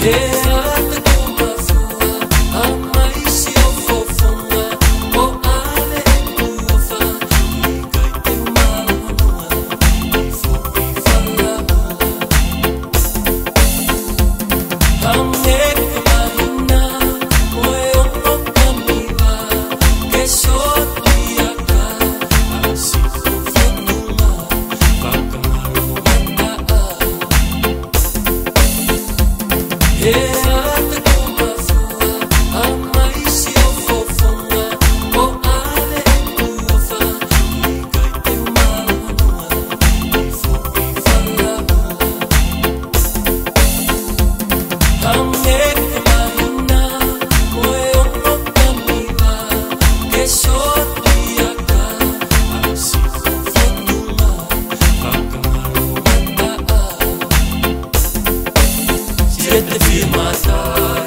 Yeah. Simasa.